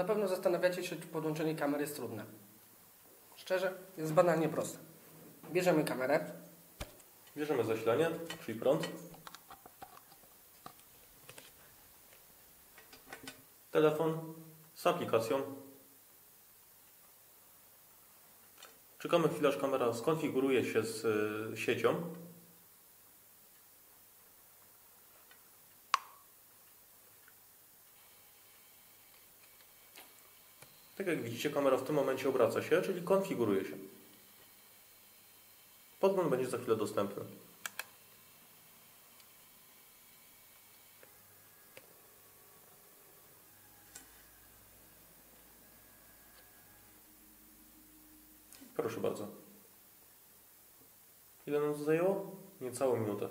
Na pewno zastanawiacie się, czy podłączenie kamery jest trudne. Szczerze, jest banalnie proste. Bierzemy kamerę, Bierzemy zasilanie, czyli prąd. Telefon z aplikacją. Czekamy chwilę, aż kamera skonfiguruje się z y, siecią. Tak jak widzicie, kamera w tym momencie obraca się, czyli konfiguruje się. Podgląd będzie za chwilę dostępny. Proszę bardzo. Ile nam to zajęło? Niecałą minutę.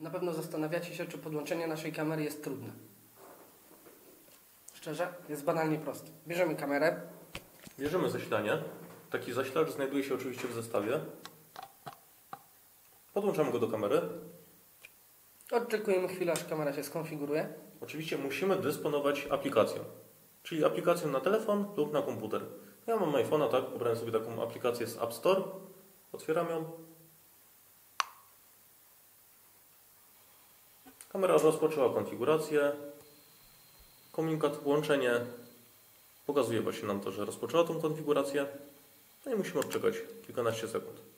Na pewno zastanawiacie się, czy podłączenie naszej kamery jest trudne. Szczerze, jest banalnie proste. Bierzemy kamerę, Bierzemy zasilanie. Taki zasilacz znajduje się oczywiście w zestawie. Podłączamy go do kamery. odczekujemy chwilę, aż kamera się skonfiguruje. Oczywiście musimy dysponować aplikacją, czyli aplikacją na telefon lub na komputer. Ja mam iPhone'a, tak, pobrałem sobie taką aplikację z App Store, otwieram ją. Kamera rozpoczęła konfigurację. Komunikat łączenie pokazuje właśnie nam to, że rozpoczęła tą konfigurację. No i musimy odczekać kilkanaście sekund.